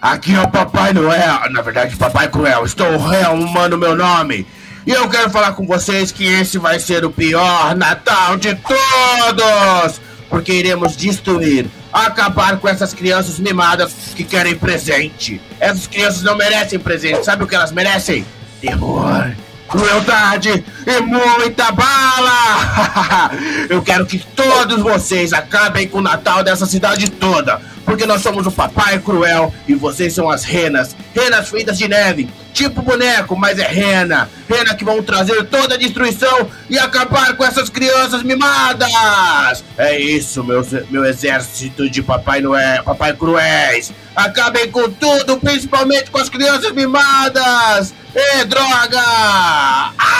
Aqui é o Papai Noel, na verdade Papai Cruel, estou rearrumando meu nome. E eu quero falar com vocês que esse vai ser o pior Natal de todos! Porque iremos destruir, acabar com essas crianças mimadas que querem presente. Essas crianças não merecem presente, sabe o que elas merecem? Terror, crueldade e muita bala! eu quero que todos vocês acabem com o Natal dessa cidade toda porque nós somos o Papai Cruel e vocês são as renas. Renas feitas de neve, tipo boneco, mas é rena. Rena que vão trazer toda a destruição e acabar com essas crianças mimadas. É isso, meu, meu exército de Papai Noel, Papai Cruéis. Acabem com tudo, principalmente com as crianças mimadas. E droga! Au!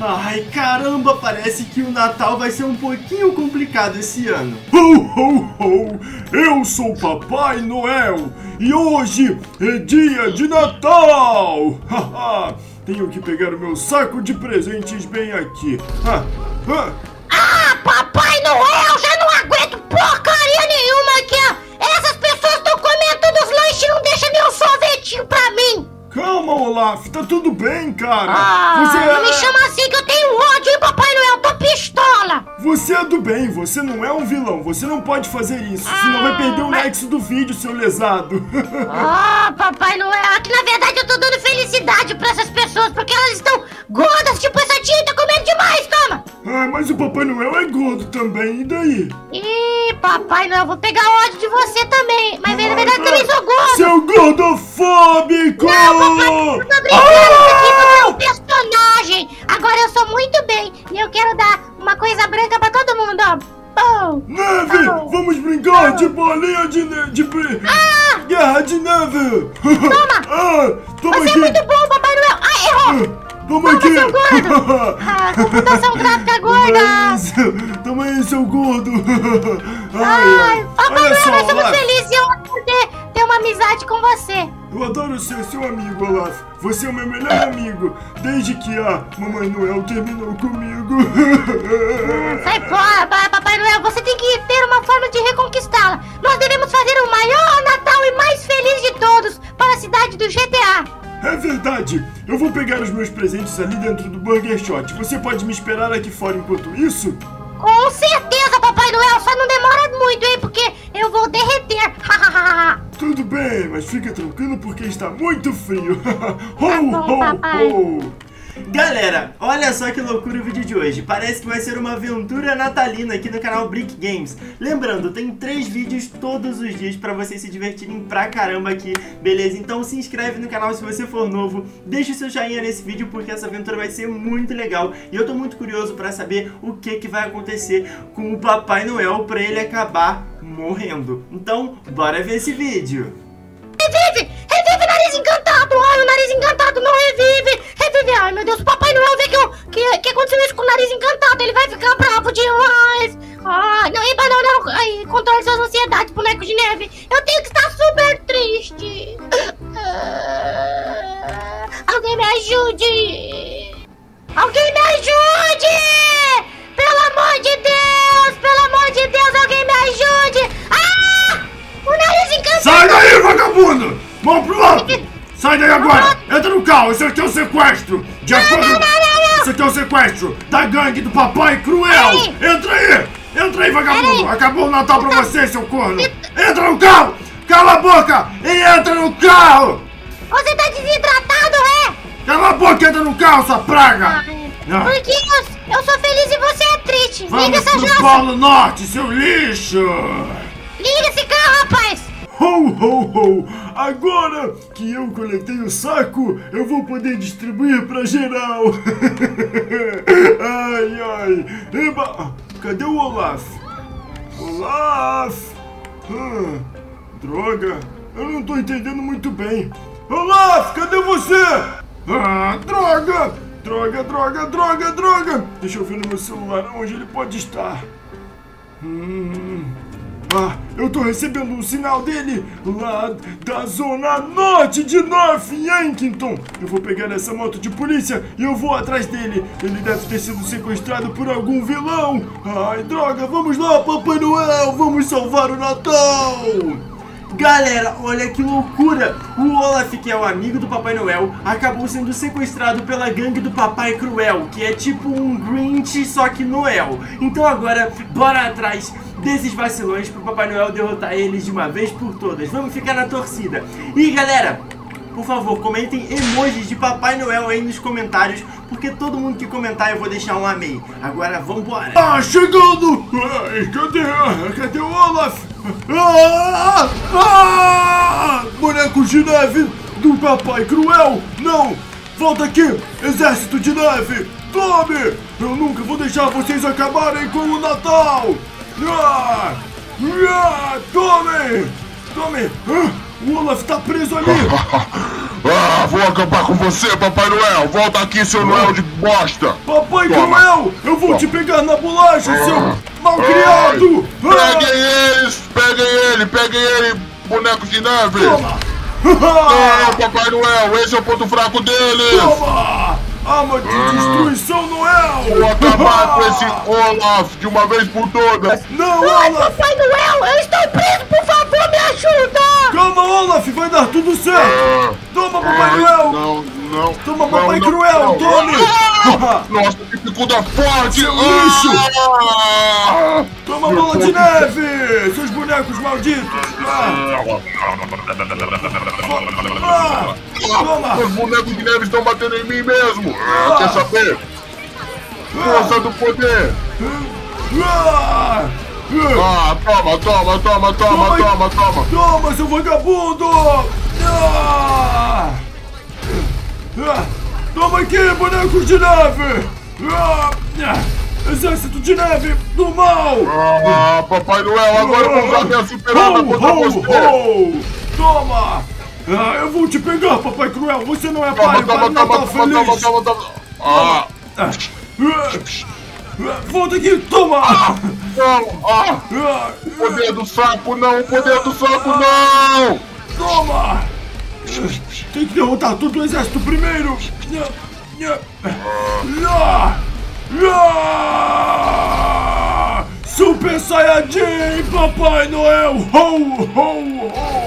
Ai, caramba, parece que o Natal vai ser um pouquinho complicado esse ano. Ho, ho, ho! Eu sou Papai Noel e hoje é dia de Natal! Haha! Tenho que pegar o meu saco de presentes bem aqui. Ah, ah. ah Papai Noel! Já não aguento porcaria nenhuma aqui! Essas pessoas estão comendo todos os lanches e não deixam nem um sorvetinho pra mim! Calma, Olaf, tá tudo bem, cara. Ah, você bem, você não é um vilão. Você não pode fazer isso, ah, senão vai perder o mas... nexo do vídeo, seu lesado. Ah, Papai Noel, aqui na verdade eu tô dando felicidade pra essas pessoas, porque elas estão gordas, tipo essa tia tá comendo demais, toma. Ai, mas o Papai Noel é gordo também, e daí? Ih, Papai Noel, vou pegar ódio de você também. Mas na verdade eu também sou gordo. Seu gordofóbico! Não, Papai, eu tô brincando, ah! isso aqui é um personagem. Agora eu sou muito bem e eu quero dar uma coisa Oh, neve! Vamos brincar de bolinha de neve! De... Ah! Guerra de neve! Toma! ah, toma Você é aqui. é muito bom, Papai Noel! Ah, errou! Ah. Vamos aqui! Seu gordo! ah, computação gráfica gorda! Toma aí, seu gordo! Ai, ai, Papai Noel, nós somos felizes e eu poder ter uma amizade com você! Eu adoro ser seu amigo, Olaf. Você é o meu melhor amigo, desde que a Mamãe Noel terminou comigo. Sai fora, Papai Noel. Você tem que ter uma forma de reconquistá-la. Nós devemos fazer o maior Natal e mais feliz de todos para a cidade do GTA. É verdade! Eu vou pegar os meus presentes ali dentro do Burger Shot. Você pode me esperar aqui fora enquanto isso? Com certeza, Papai Noel! Só não demora muito, hein? Porque eu vou derreter! Tudo bem, mas fica tranquilo porque está muito frio! ho, tá bom, ho, papai. ho! Galera, olha só que loucura o vídeo de hoje. Parece que vai ser uma aventura natalina aqui no canal Brick Games. Lembrando, tem três vídeos todos os dias pra vocês se divertirem pra caramba aqui, beleza? Então se inscreve no canal se você for novo, deixa o seu joinha nesse vídeo porque essa aventura vai ser muito legal. E eu tô muito curioso pra saber o que, que vai acontecer com o Papai Noel pra ele acabar morrendo. Então, bora ver esse vídeo. Revive! Revive, nariz encantado! Ai, o nariz encantado não revive! Meu Deus, o Papai Noel vê que, eu, que, que aconteceu isso com o nariz encantado. Ele vai ficar bravo demais. Ai, não, Eba, não, não. Ai, controle suas ansiedades, boneco de neve. Eu tenho que estar super triste. Ah, alguém me ajude! Alguém me ajude! Pelo amor de Deus! Pelo amor de Deus, alguém me ajude! Ah! O nariz encantado! Sai daí, vagabundo! Mão pro alto! Sai daí agora! Entra no carro! Isso aqui é um sequestro! De acordo... Não, não, não, Isso aqui é um sequestro da gangue do Papai Cruel! Entra aí! Entra aí, vagabundo! Acabou o Natal pra você, seu corno! Entra no carro! Cala a boca! E entra no carro! Você tá desidratado, é? Cala a boca, entra no carro, sua praga! Ah, porque eu, eu sou feliz e você é triste! Vamos Liga essa pro Polo Norte, seu lixo! Liga esse carro, rapaz! Ho, ho, ho! Agora que eu coletei o saco, eu vou poder distribuir pra geral! ai, ai! Eba! Cadê o Olaf? Olaf! Ah, droga! Eu não tô entendendo muito bem! Olaf, cadê você? Ah, droga! Droga, droga, droga, droga! Deixa eu ver no meu celular onde ele pode estar. Hum. Ah, eu tô recebendo um sinal dele lá da zona norte de North Yankington. Eu vou pegar essa moto de polícia e eu vou atrás dele. Ele deve ter sido sequestrado por algum vilão. Ai, droga, vamos lá, Papai Noel, vamos salvar o Natal. Galera, olha que loucura! O Olaf, que é o amigo do Papai Noel, acabou sendo sequestrado pela gangue do Papai Cruel, que é tipo um Grinch, só que Noel. Então agora, bora atrás desses vacilões pro Papai Noel derrotar eles de uma vez por todas. Vamos ficar na torcida. E galera, por favor, comentem emojis de Papai Noel aí nos comentários, porque todo mundo que comentar eu vou deixar um amei. Agora vambora! Ah, chegando! Ai, cadê? Cadê o Olaf? Ah, ah, bonecos de neve do Papai Cruel! Não! Volta aqui, exército de neve! Tome! Eu nunca vou deixar vocês acabarem com o Natal! Ah, ah, tome! Tome! Ah, o Olaf tá preso ali! ah, vou acabar com você, Papai Noel! Volta aqui, seu Noel de bosta! Papai Toma. Cruel! Eu vou Toma. te pegar na bolacha, seu ah. malcriado! Ah. Peguem eles! Peguem ele! Peguem ele, bonecos de neve! Toma! Não, Papai Noel! Esse é o ponto fraco dele! Toma! Arma de ah. destruição, Noel! Vou acabar com esse Olaf de uma vez por todas! Não, Olaf! Ai, Papai Noel! Eu estou preso! Por favor, me ajuda! Calma, Olaf! Vai dar tudo certo! Ah. Toma, Papai Noel! Não, não! Toma, Papai não, Cruel! Não, tome! Nossa, que picuda forte! Seu lixo! Ah. Toma bola de neve! Seus bonecos malditos! Ah. Ah. Toma! Os bonecos de neve estão batendo em mim mesmo! Ah. Quer saber? Força do poder! Ah, toma, toma, toma, toma, toma, toma! Toma, seu vagabundo! Ah! Ah! Toma aqui, bonecos de neve! Ah! Exército de neve do mal! Ah, Papai Noel, agora eu vou usar minha super arma contra você! Ho! Toma! Ah, eu vou te pegar, Papai Cruel! Você não é pai, toma, toma, toma, feliz! Toma, toma, toma, Ah. ah! Volta aqui, toma! Ah, não! Ah. ah! O poder do sapo não! O poder do sapo não! Toma! Tem que derrotar todo o exército primeiro! Super Saiyajin, Papai Noel! Ho, ho, ho!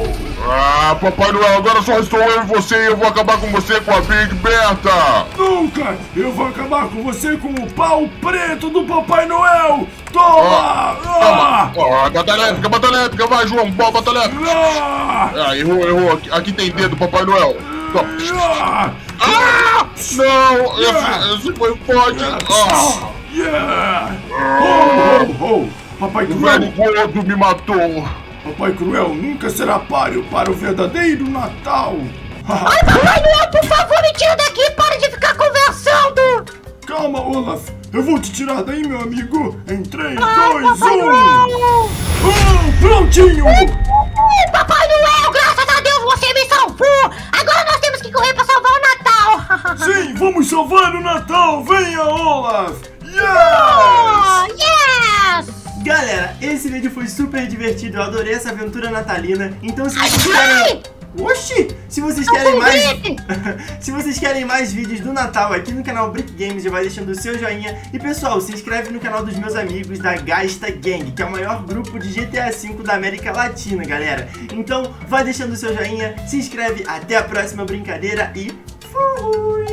Ah, Papai Noel, agora só estou eu e você e eu vou acabar com você com a Big Berta! Nunca! Eu vou acabar com você com o pau preto do Papai Noel! Toma! Ah, ah. Toma! Ah, batalha épica, batalha épica, vai, João, boa batalha épica! Ah, ah errou, errou, aqui, aqui tem dedo, Papai Noel! Toma! Ah! ah não! Esse, esse foi forte! Ah! Yeah! Ho, ho, ho! Papai Noel! O velho gordo me matou! Papai Cruel nunca será páreo para o verdadeiro Natal. Ai, Papai Noel, por favor, me tira daqui, para de ficar conversando. Calma, Olaf, eu vou te tirar daí, meu amigo, em 3, 2, 1. prontinho. Papai Noel, graças a Deus você me salvou. Agora nós temos que correr para salvar o Natal. Sim, vamos salvar o Natal. Venha, Olaf. Galera, esse vídeo foi super divertido, eu adorei essa aventura natalina. Então se vocês querem... Oxi! Se vocês querem mais... se vocês querem mais vídeos do Natal aqui no canal Brick Games, já vai deixando o seu joinha. E pessoal, se inscreve no canal dos meus amigos da Gasta Gang, que é o maior grupo de GTA V da América Latina, galera. Então, vai deixando o seu joinha, se inscreve, até a próxima brincadeira e... Fui!